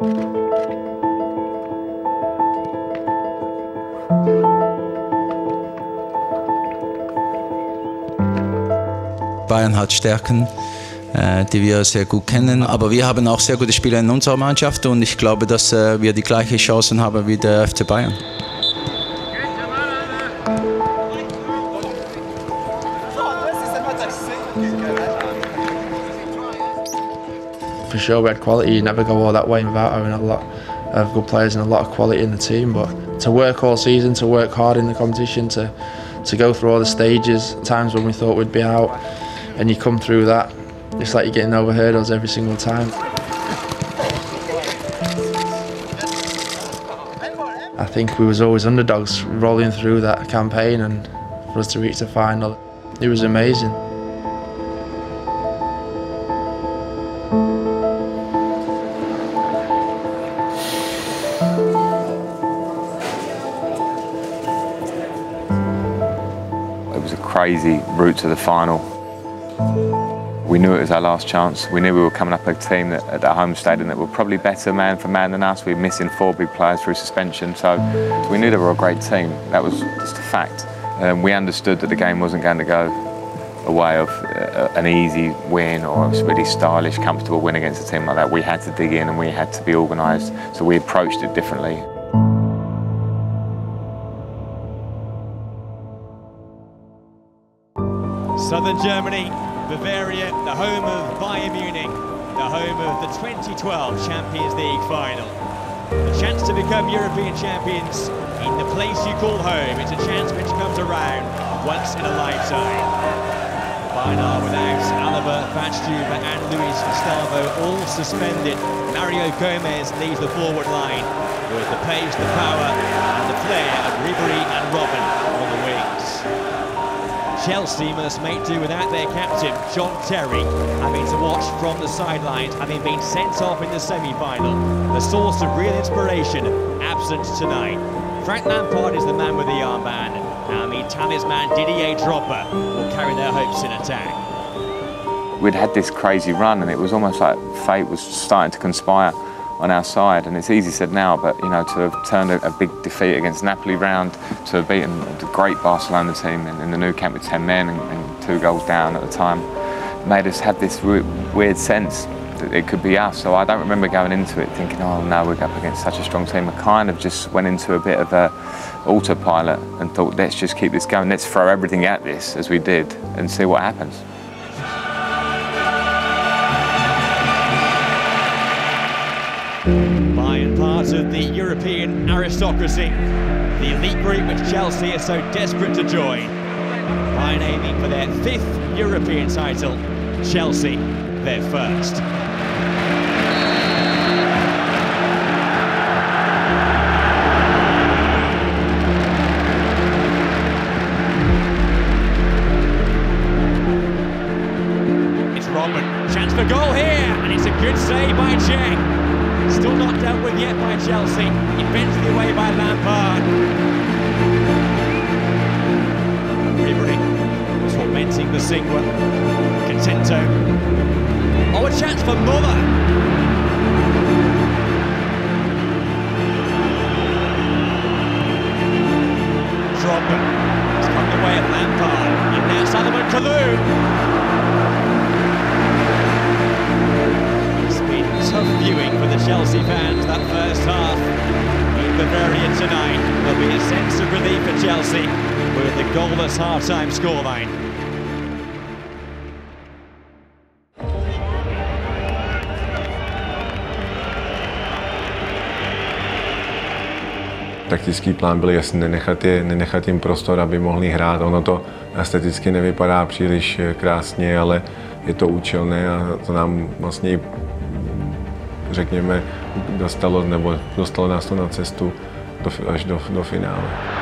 Bayern hat Stärken, äh, die wir sehr gut kennen. Aber wir haben auch sehr gute Spieler in unserer Mannschaft und ich glaube, dass äh, wir die gleichen Chancen haben wie der FC Bayern. Okay. For sure, we had quality. You never go all that way without having a lot of good players and a lot of quality in the team. But to work all season, to work hard in the competition, to to go through all the stages, times when we thought we'd be out, and you come through that, it's like you're getting over hurdles every single time. I think we was always underdogs rolling through that campaign, and for us to reach the final, it was amazing. Crazy route to the final. We knew it was our last chance. We knew we were coming up a team that, at home stadium that were probably better man for man than us. We were missing four big players through suspension, so we knew they were a great team. That was just a fact. Um, we understood that the game wasn't going to go a way of uh, an easy win or a really stylish, comfortable win against a team like that. We had to dig in and we had to be organised, so we approached it differently. Southern Germany, Bavaria, the home of Bayern Munich, the home of the 2012 Champions League final. The chance to become European champions in the place you call home. It's a chance which comes around once in a lifetime. Bayern without Alaba, Badstuber and Luis Gustavo all suspended. Mario Gomez leads the forward line with the pace, the power and the flair of Ribery and Robben. Chelsea must make do without their captain, John Terry, having to watch from the sidelines, having been sent off in the semi-final. The source of real inspiration, absent tonight. Frank Lampard is the man with the armband. Now the talisman Didier Drogba will carry their hopes in attack. We'd had this crazy run and it was almost like fate was starting to conspire on our side and it's easy said now but you know to have turned a, a big defeat against Napoli round to have beaten the great Barcelona team in, in the Nou Camp with 10 men and, and, two goals down at the time made us have this weird sense that it could be us. So I don't remember going into it thinking oh no we're up against such a strong team. I kind of just went into a bit of a autopilot and thought let's just keep this going. Let's throw everything at this as we did and see what happens Of the European aristocracy, the elite group which Chelsea is so desperate to join. Bayern aiming for their fifth European title, Chelsea their first. Chelsea. Eventually away by Lampard. Ribery tormenting Bosingwa. Contento. Oh, a chance for Muller. Drogba. It's the way of Lampard. And now relief for Chelsea with the goalless half-time scoreline. Taktický plán byl jasný, nenechat, je, nenechat jim prostor, aby mohli hrát. Ono to esteticky nevypadá příliš krásně, ale je to účelné a to nám vlastně řekněme, dostalo, nebo dostalo nás to na cestu do, až do, do finále.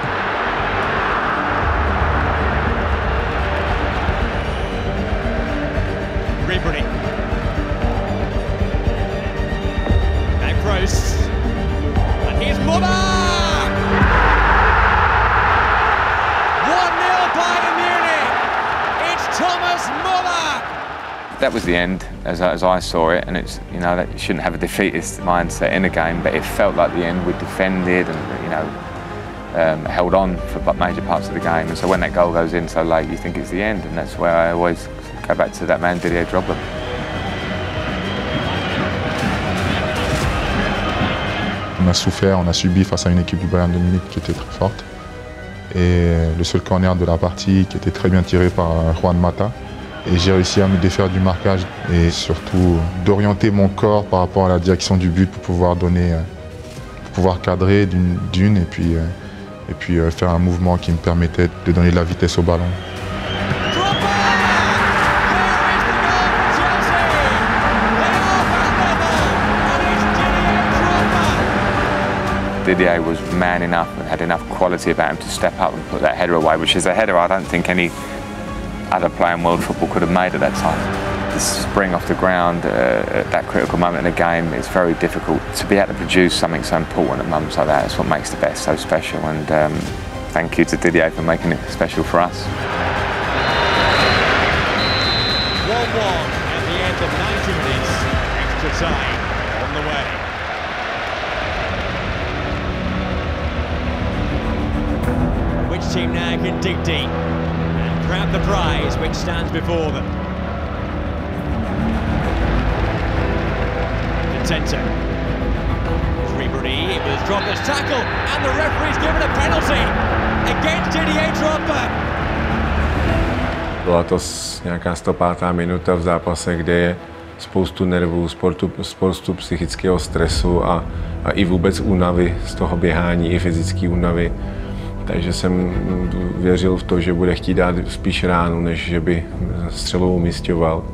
That was the end as, as I saw it and it's you know that you shouldn't have a defeatist mindset in a game but it felt like the end we defended and you know um, held on for major parts of the game and so when that goal goes in so late you think it's the end and that's where I always go back to that man Didier Drogba. On a souffert, on a subi face à une équipe du Bayern de Munich qui était très forte. Et le seul corner de la partie qui était très bien tiré par Juan Mata. Et j'ai réussi à me défaire du marquage et surtout d'orienter mon corps par rapport à la direction du but pour pouvoir donner, pour pouvoir cadrer d'une et puis, et puis faire un mouvement qui me permettait de donner de la vitesse au ballon. Didier was man enough and had enough quality about him to step up and put that header away, which is a header I don't think any other player in world football could have made at that time. The spring off the ground uh, at that critical moment in the game, it's very difficult to be able to produce something so important at moments like that. It's what makes the best so special and um, thank you to Didier for making it special for us. 1-1 at the end of 90 minutes, extra time on the way. Which team now can dig deep grab the prize which stands before them? Vicente. Ribery, it was Drogba's tackle, and the referee's given a penalty against Didier Drogba. Byla to nějaká 105. minuta v zápase, kde je spoustu nervů, spoustu, spoustu psychického stresu a, a i vůbec únavy z toho běhání, i fyzické únavy. Takže jsem věřil v to, že bude chtít dát spíš ránu, než že by střelu umístěval.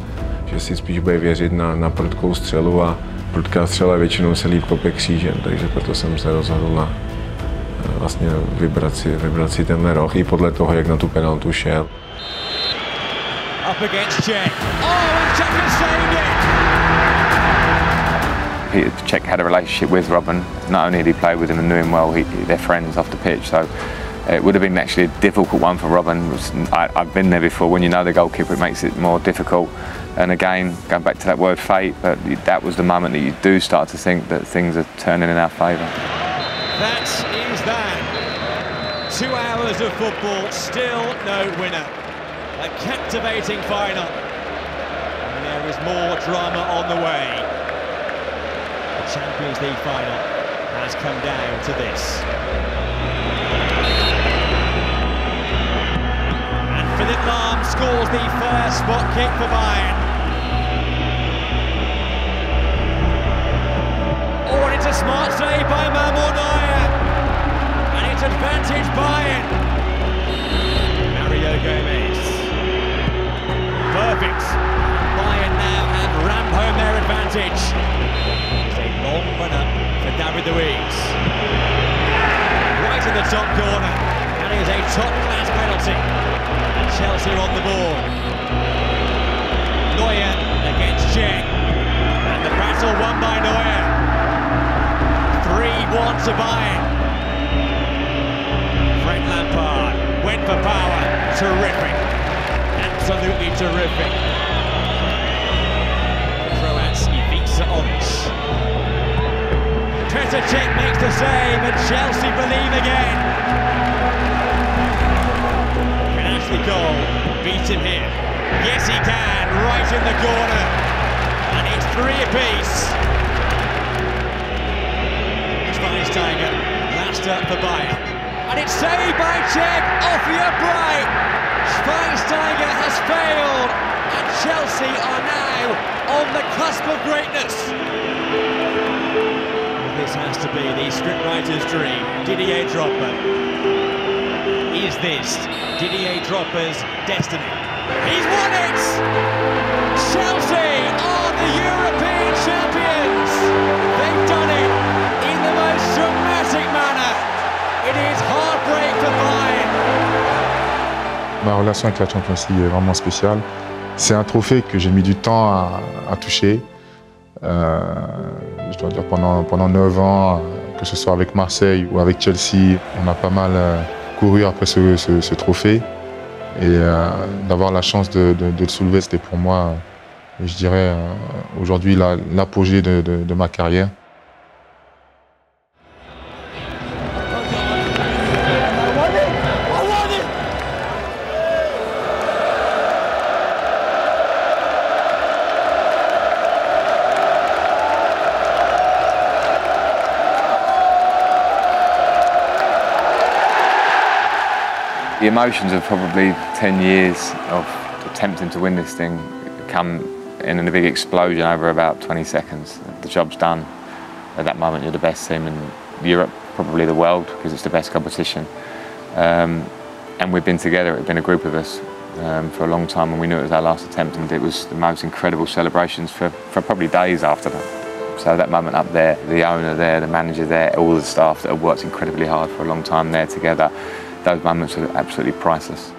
Že si spíš bude věřit na, na prudkou střelu a prudká střela většinou se líp kope křížem, takže proto jsem se rozhodl na vlastně vybrat si, vybrat si tenhle roh i podle toho, jak na tu penaltu šel. Up against Czech. Oh, and Czech has saved it! He, Czech had a relationship with Robin. Not only did he play with him and knew him well, he, they're friends off the pitch. So it would have been actually a difficult one for Robben. I've been there before. When you know the goalkeeper, it makes it more difficult. And again, going back to that word fate, but that was the moment that you do start to think that things are turning in our favour. That is that. Two hours of football, still no winner. A captivating final. And there is more drama on the way. The Champions League final has come down to this. Scores spot kick for Bayern. Oh, and it's a smart save by Manuel Neuer. And it's advantage Bayern. Mario Gomez. Perfect. Bayern now have rammed home their advantage. It's a long run up for David Luiz. Right in the top corner. And it is a top class penalty. Chelsea on the board. Neuer against Cech. And the battle won by Neuer. 3-1 to Bayern. Frank Lampard went for power. Terrific. Absolutely terrific. Croats Ivica Olic. Petr Cech makes the save and Chelsea believe again. Can Ashley Cole beat him here? Yes he can, right in the corner. And it's three apiece. Schweinsteiger, last up for Bayern. And it's saved by Cech off the upright. Schweinsteiger has failed, and Chelsea are now on the cusp of greatness. This has to be the scriptwriter's dream. Didier Drogba. Is this Didier Drogba's destiny? He's won it! Chelsea are the European champions! They've done it in the most dramatic manner. It is heartbreak for Bayern. Ma relation avec la Champions League est vraiment spéciale. C'est un trophée que j'ai mis du temps à, à toucher. Euh, je dois dire pendant, pendant 9 ans, que ce soit avec Marseille ou avec Chelsea, on a pas mal euh, couru après ce, ce, ce trophée. Et euh, d'avoir la chance de, de, de le soulever, c'était pour moi, je dirais, aujourd'hui l'apogée de, de ma carrière. The emotions of probably 10 years of attempting to win this thing come in a big explosion over about 20 seconds. The job's done. At that moment, you're the best team in Europe, probably the world, because it's the best competition. Um, and we've been together, it's been a group of us um, for a long time, and we knew it was our last attempt, and it was the most incredible celebrations for, for probably days after that. So that moment up there, the owner there, the manager there, all the staff that have worked incredibly hard for a long time there together, those moments are absolutely priceless.